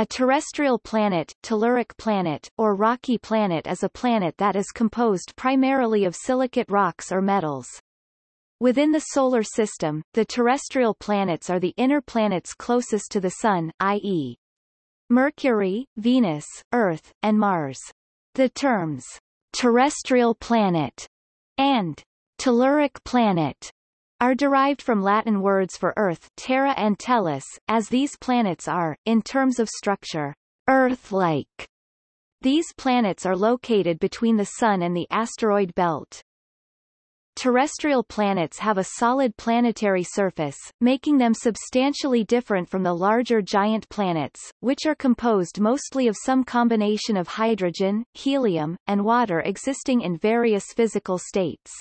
A terrestrial planet, telluric planet, or rocky planet is a planet that is composed primarily of silicate rocks or metals. Within the Solar System, the terrestrial planets are the inner planets closest to the Sun, i.e. Mercury, Venus, Earth, and Mars. The terms terrestrial planet and telluric planet are derived from Latin words for Earth terra and tellus, as these planets are, in terms of structure, Earth-like. These planets are located between the Sun and the asteroid belt. Terrestrial planets have a solid planetary surface, making them substantially different from the larger giant planets, which are composed mostly of some combination of hydrogen, helium, and water existing in various physical states.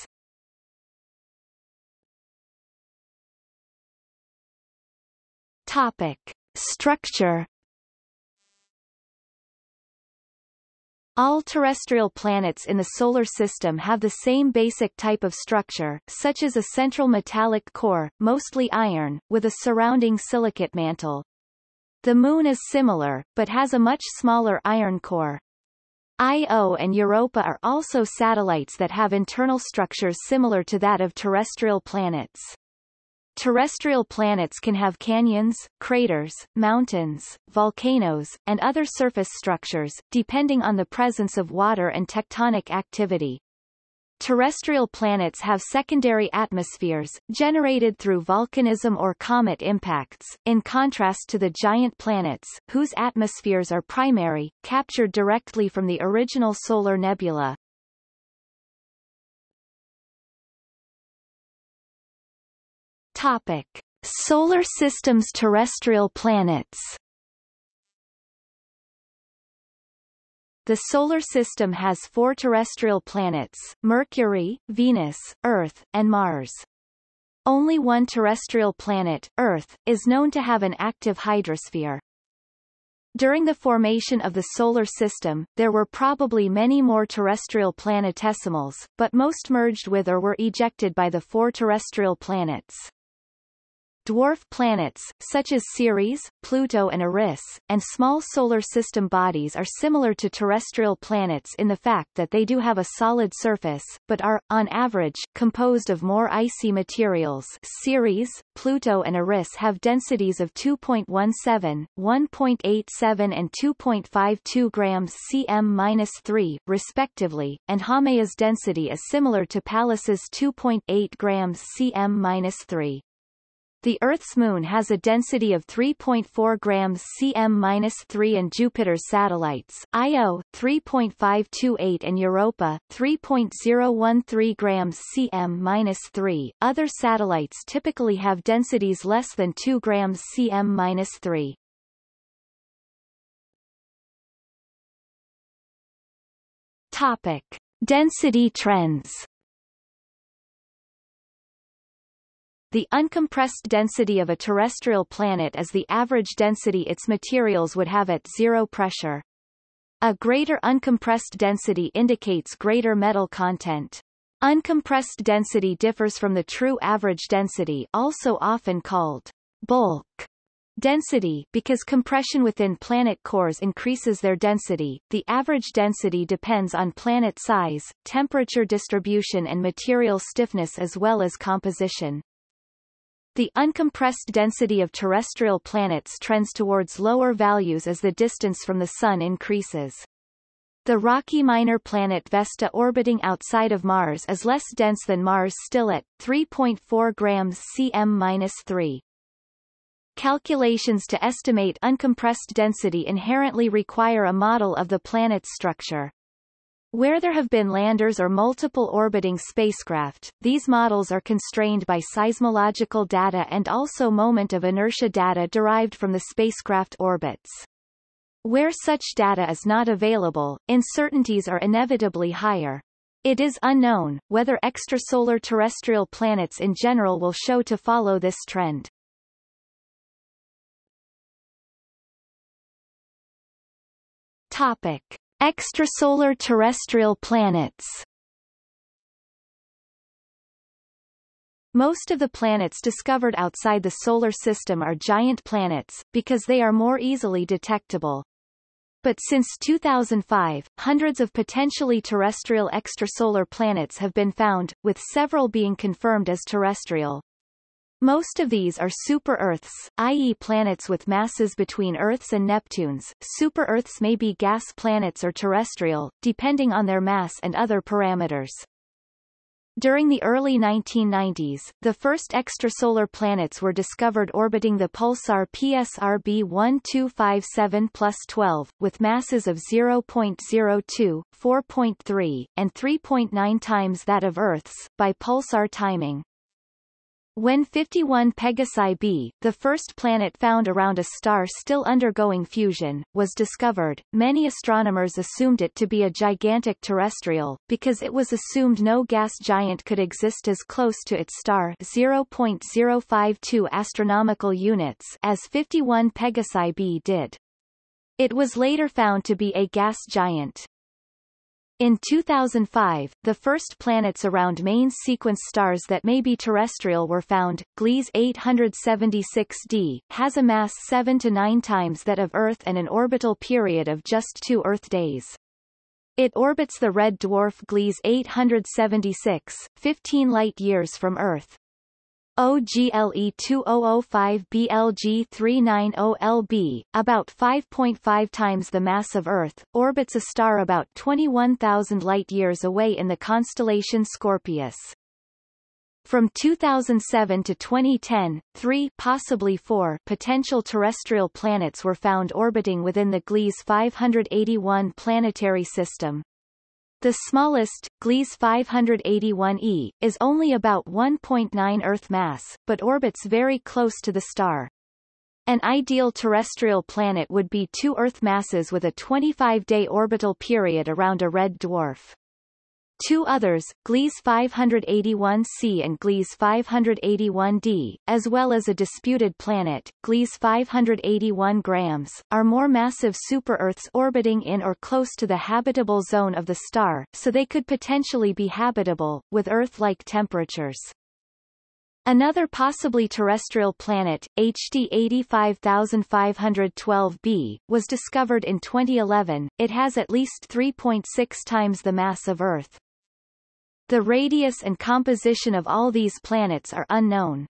Topic. Structure All terrestrial planets in the Solar System have the same basic type of structure, such as a central metallic core, mostly iron, with a surrounding silicate mantle. The Moon is similar, but has a much smaller iron core. Io and Europa are also satellites that have internal structures similar to that of terrestrial planets. Terrestrial planets can have canyons, craters, mountains, volcanoes, and other surface structures, depending on the presence of water and tectonic activity. Terrestrial planets have secondary atmospheres, generated through volcanism or comet impacts, in contrast to the giant planets, whose atmospheres are primary, captured directly from the original solar nebula. Topic: Solar System's terrestrial planets. The Solar System has four terrestrial planets, Mercury, Venus, Earth, and Mars. Only one terrestrial planet, Earth, is known to have an active hydrosphere. During the formation of the Solar System, there were probably many more terrestrial planetesimals, but most merged with or were ejected by the four terrestrial planets. Dwarf planets, such as Ceres, Pluto and Eris, and small solar system bodies are similar to terrestrial planets in the fact that they do have a solid surface, but are, on average, composed of more icy materials Ceres, Pluto and Eris have densities of 2.17, 1.87 and 2.52 grams cm-3, respectively, and Haumea's density is similar to Pallas's 2.8 grams cm-3. The Earth's moon has a density of 3.4 grams cm-3 and Jupiter's satellites, Io, 3.528 and Europa, 3.013 grams cm-3. Other satellites typically have densities less than 2 grams cm-3. Topic. Density trends The uncompressed density of a terrestrial planet is the average density its materials would have at zero pressure. A greater uncompressed density indicates greater metal content. Uncompressed density differs from the true average density also often called bulk density because compression within planet cores increases their density. The average density depends on planet size, temperature distribution and material stiffness as well as composition. The uncompressed density of terrestrial planets trends towards lower values as the distance from the Sun increases. The rocky minor planet Vesta orbiting outside of Mars is less dense than Mars still at 3.4 grams cm-3. Calculations to estimate uncompressed density inherently require a model of the planet's structure. Where there have been landers or multiple orbiting spacecraft, these models are constrained by seismological data and also moment of inertia data derived from the spacecraft orbits. Where such data is not available, uncertainties are inevitably higher. It is unknown, whether extrasolar terrestrial planets in general will show to follow this trend. Topic. Extrasolar terrestrial planets Most of the planets discovered outside the Solar System are giant planets, because they are more easily detectable. But since 2005, hundreds of potentially terrestrial extrasolar planets have been found, with several being confirmed as terrestrial. Most of these are super-Earths, i.e. planets with masses between Earth's and Neptune's. Super-Earths may be gas planets or terrestrial, depending on their mass and other parameters. During the early 1990s, the first extrasolar planets were discovered orbiting the pulsar PSRB 1257 12, with masses of 0.02, 4.3, and 3.9 times that of Earth's, by pulsar timing. When 51 Pegasi b, the first planet found around a star still undergoing fusion, was discovered, many astronomers assumed it to be a gigantic terrestrial, because it was assumed no gas giant could exist as close to its star 0.052 astronomical units as 51 Pegasi b did. It was later found to be a gas giant. In 2005, the first planets around main sequence stars that may be terrestrial were found. Gliese 876d has a mass 7 to 9 times that of Earth and an orbital period of just two Earth days. It orbits the red dwarf Gliese 876, 15 light-years from Earth. OGLE 2005 BLG 390LB, about 5.5 times the mass of Earth, orbits a star about 21,000 light-years away in the constellation Scorpius. From 2007 to 2010, three possibly four potential terrestrial planets were found orbiting within the Gliese 581 planetary system. The smallest, Gliese 581e, is only about 1.9 Earth mass, but orbits very close to the star. An ideal terrestrial planet would be two Earth masses with a 25-day orbital period around a red dwarf. Two others, Gliese 581c and Gliese 581d, as well as a disputed planet, Gliese 581 grams, are more massive super-Earths orbiting in or close to the habitable zone of the star, so they could potentially be habitable, with Earth-like temperatures. Another possibly terrestrial planet, HD 85512b, was discovered in 2011. It has at least 3.6 times the mass of Earth. The radius and composition of all these planets are unknown.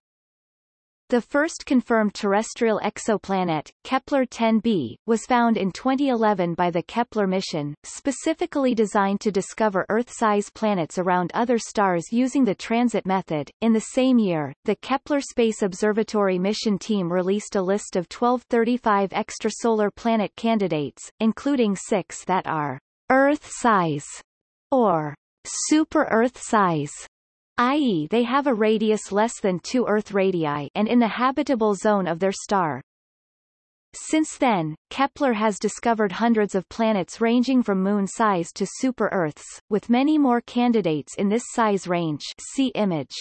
The first confirmed terrestrial exoplanet, Kepler-10b, was found in 2011 by the Kepler mission, specifically designed to discover Earth-size planets around other stars using the transit method. In the same year, the Kepler Space Observatory mission team released a list of 1235 extrasolar planet candidates, including six that are Earth-size or super-Earth size, i.e. they have a radius less than 2 Earth radii and in the habitable zone of their star. Since then, Kepler has discovered hundreds of planets ranging from moon-size to super-Earths, with many more candidates in this size range see image.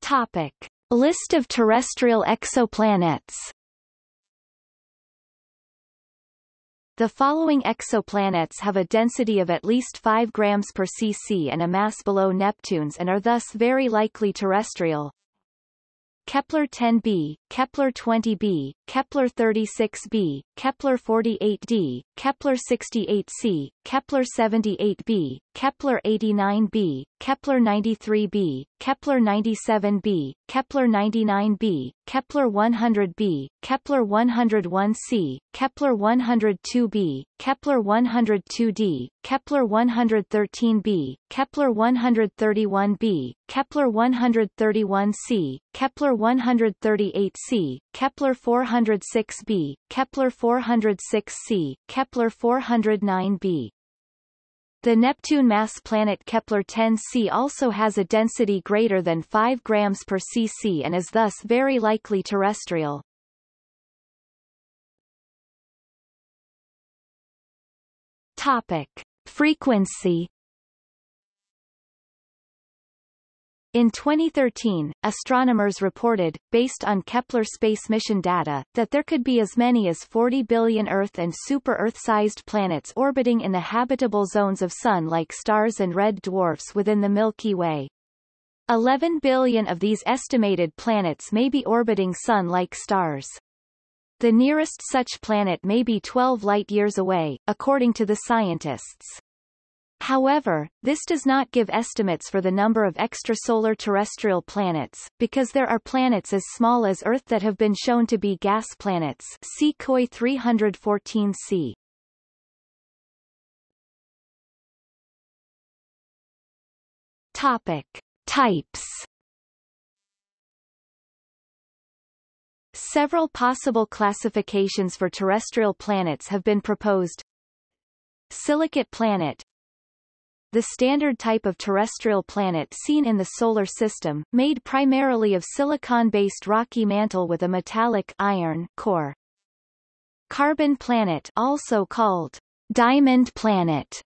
Topic. List of terrestrial exoplanets The following exoplanets have a density of at least 5 grams per cc and a mass below Neptune's and are thus very likely terrestrial. Kepler-10b, Kepler-20b, Kepler-36b, Kepler-48d, Kepler-68c, Kepler-78b, Kepler-89b, Kepler-93b, Kepler-97b, Kepler-99b, Kepler-100b, Kepler-101c, Kepler-102b, Kepler-102d, Kepler-113b, Kepler-131b, Kepler-131c, Kepler-138c, Kepler-406b, Kepler-406c, Kepler-409b. The Neptune mass planet Kepler-10c also has a density greater than 5 grams per cc and is thus very likely terrestrial. Topic. Frequency In 2013, astronomers reported, based on Kepler space mission data, that there could be as many as 40 billion Earth and super-Earth-sized planets orbiting in the habitable zones of Sun-like stars and red dwarfs within the Milky Way. 11 billion of these estimated planets may be orbiting Sun-like stars. The nearest such planet may be 12 light-years away, according to the scientists. However, this does not give estimates for the number of extrasolar terrestrial planets, because there are planets as small as Earth that have been shown to be gas planets see KOI 314c. Topic. Types Several possible classifications for terrestrial planets have been proposed. Silicate planet the standard type of terrestrial planet seen in the Solar System, made primarily of silicon-based rocky mantle with a metallic iron core. Carbon planet also called diamond planet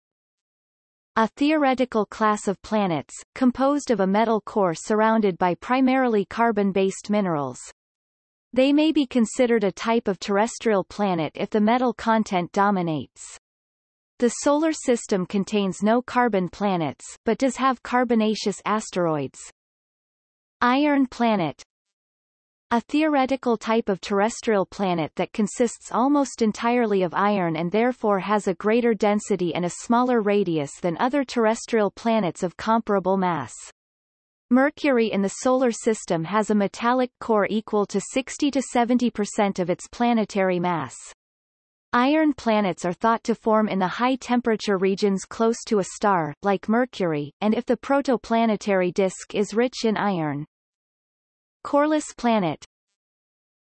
a theoretical class of planets, composed of a metal core surrounded by primarily carbon-based minerals. They may be considered a type of terrestrial planet if the metal content dominates. The Solar System contains no carbon planets, but does have carbonaceous asteroids. Iron planet a theoretical type of terrestrial planet that consists almost entirely of iron and therefore has a greater density and a smaller radius than other terrestrial planets of comparable mass. Mercury in the Solar System has a metallic core equal to 60 to 70% of its planetary mass. Iron planets are thought to form in the high-temperature regions close to a star, like Mercury, and if the protoplanetary disk is rich in iron. Coreless planet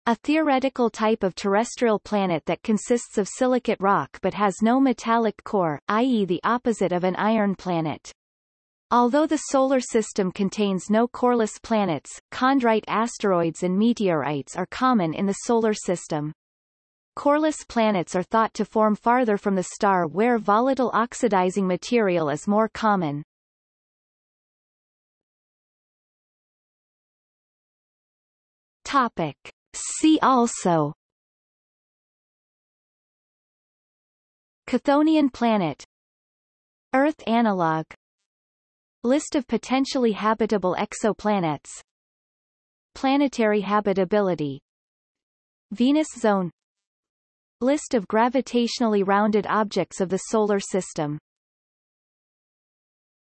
A theoretical type of terrestrial planet that consists of silicate rock but has no metallic core, i.e. the opposite of an iron planet. Although the Solar System contains no coreless planets, chondrite asteroids and meteorites are common in the Solar System. Coreless planets are thought to form farther from the star where volatile oxidizing material is more common. Topic. See also Chthonian planet Earth analog List of potentially habitable exoplanets. Planetary habitability. Venus zone. List of gravitationally rounded objects of the Solar System